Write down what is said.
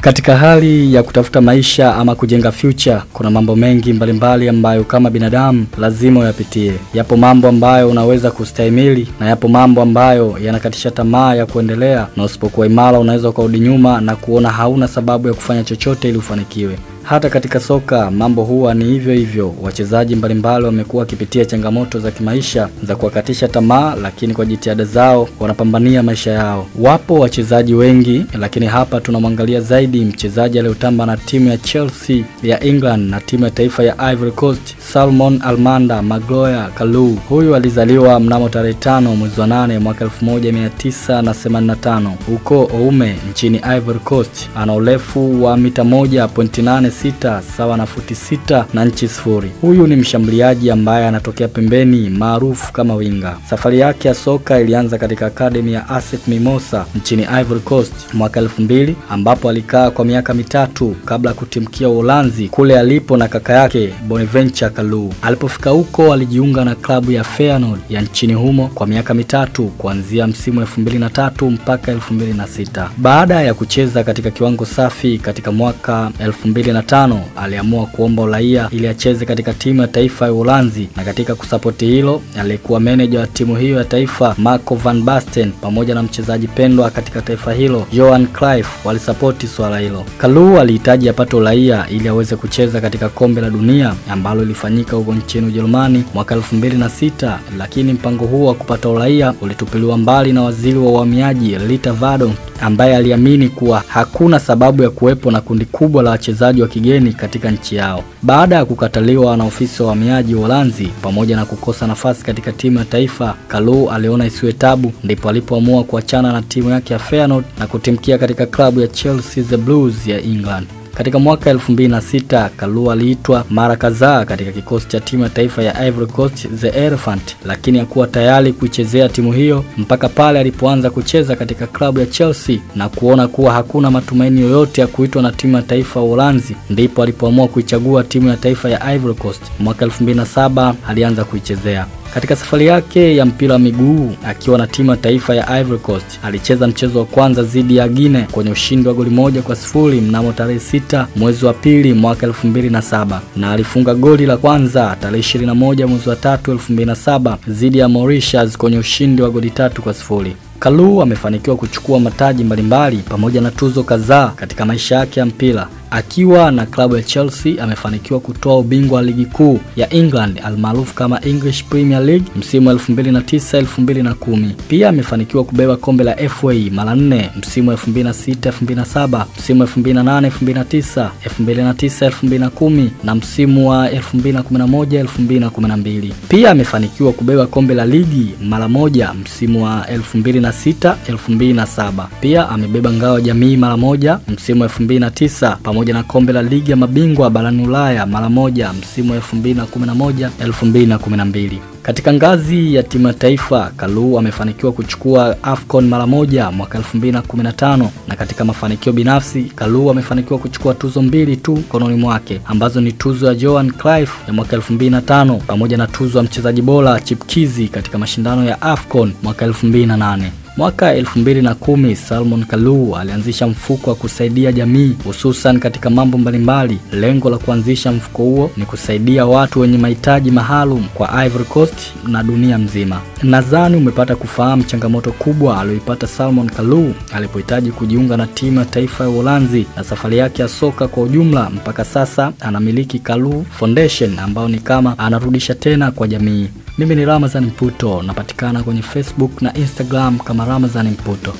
Katika hali ya kutafuta maisha ama kujenga future, kuna mambo mengi mbalimbali ambayo kama binadamu lazima uyapitie. Yapo mambo ambayo unaweza kustahimili na yapo mambo ambayo yanakatisha tamaa ya kuendelea, na usipokuwa imara unaweza ukarudi nyuma na kuona hauna sababu ya kufanya chochote ili ufanikiwe. Hata katika soka mambo huwa ni hivyo hivyo. Wachezaji mbalimbali wamekuwa wakipitia changamoto za kimaisha za kuwakatisha tamaa, lakini kwa jitihada zao wanapambania maisha yao. Wapo wachezaji wengi, lakini hapa tunamwangalia zaidi mchezaji aliyotamba na timu ya Chelsea ya England na timu ya taifa ya Ivory Coast, Salmon Almanda Magloya Kalu. Huyu alizaliwa mnamo tarehe tano mwezi wa nane mwaka 1985 huko Oume nchini Ivory Coast. Ana urefu wa mita 1.8 sita sawa na futi sita na nchi sifuri. Huyu ni mshambuliaji ambaye anatokea pembeni maarufu kama winga. Safari yake ya soka ilianza katika akademi ya ASEC Mimosa nchini Ivory Coast mwaka elfu mbili ambapo alikaa kwa miaka mitatu kabla ya kutimkia Uholanzi kule alipo na kaka yake Bonaventure Kalou. Alipofika huko alijiunga na klabu ya Feyenoord ya nchini humo kwa miaka mitatu kuanzia msimu elfu mbili na tatu mpaka elfu mbili na sita. Baada ya kucheza katika kiwango safi katika mwaka elfu mbili na tano aliamua kuomba uraia ili acheze katika timu ya taifa ya Uholanzi, na katika kusapoti hilo aliyekuwa meneja wa timu hiyo ya taifa Marco van Basten pamoja na mchezaji pendwa katika taifa hilo Johan Cruyff walisapoti swala hilo. Kalou alihitaji apate uraia ili aweze kucheza katika kombe la dunia ambalo lilifanyika huko nchini Ujerumani mwaka elfu mbili na sita, lakini mpango huo wa kupata uraia ulitupiliwa mbali na waziri wa uhamiaji Rita Vado ambaye aliamini kuwa hakuna sababu ya kuwepo na kundi kubwa la wachezaji wa kigeni katika nchi yao. Baada ya kukataliwa na ofisi wa uhamiaji Uholanzi pamoja na kukosa nafasi katika timu ya taifa, Kalou aliona isiwe tabu, ndipo alipoamua kuachana na timu yake ya Feyenoord na kutimkia katika klabu ya Chelsea the Blues ya England. Katika mwaka 2006 kalua aliitwa mara kadhaa katika kikosi cha timu ya taifa ya Ivory Coast the Elephant, lakini hakuwa tayari kuichezea timu hiyo mpaka pale alipoanza kucheza katika klabu ya Chelsea na kuona kuwa hakuna matumaini yoyote ya kuitwa na timu ya taifa ya Uholanzi, ndipo alipoamua kuichagua timu ya taifa ya Ivory Coast. Mwaka 2007 alianza kuichezea. Katika safari yake ya mpira wa miguu akiwa na timu ya taifa ya Ivory Coast alicheza mchezo wa kwanza dhidi ya Guinea kwenye ushindi wa goli moja kwa sifuri mnamo tarehe sita mwezi wa pili mwaka elfu mbili na saba na alifunga goli la kwanza tarehe ishirini na moja mwezi wa tatu elfu mbili na saba dhidi ya Mauritius kwenye ushindi wa goli tatu kwa sifuri. Kalou amefanikiwa kuchukua mataji mbalimbali pamoja na tuzo kadhaa katika maisha yake ya mpira. Akiwa na klabu ya Chelsea amefanikiwa kutoa ubingwa wa ligi kuu ya England almaarufu kama English Premier League msimu 2009 2010. Pia amefanikiwa kubeba kombe la FA mara nne msimu 2006 2007, msimu 2008 2009, 2009 2010 na msimu wa 2011 2012. Pia amefanikiwa kubeba kombe la ligi mara moja msimu wa 2006 2007. Pia amebeba ngao ya jamii mara moja msimu 2009 pamoja na kombe la ligi ya mabingwa barani Ulaya mara moja msimu wa 2011 2012. Katika ngazi ya timu ya taifa Kalou amefanikiwa kuchukua AFCON mara moja mwaka 2015 na katika mafanikio binafsi Kalou amefanikiwa kuchukua tuzo mbili tu mkononi mwake ambazo ni tuzo ya Johan Cruyff ya mwaka 2005 pamoja na tuzo ya mchezaji bora chipkizi katika mashindano ya AFCON mwaka 2008. Mwaka 2010 Salmon Kalou alianzisha mfuko wa kusaidia jamii hususan katika mambo mbalimbali. Lengo la kuanzisha mfuko huo ni kusaidia watu wenye mahitaji maalum kwa Ivory Coast na dunia mzima. Nadhani umepata kufahamu changamoto kubwa aliyoipata Salmon Kalou alipohitaji kujiunga na timu ya taifa ya Uholanzi na safari yake ya soka kwa ujumla. Mpaka sasa anamiliki Kalou Foundation ambayo ni kama anarudisha tena kwa jamii. Mimi ni Ramazan Mputo, napatikana kwenye Facebook na Instagram kama Ramazan Mputo.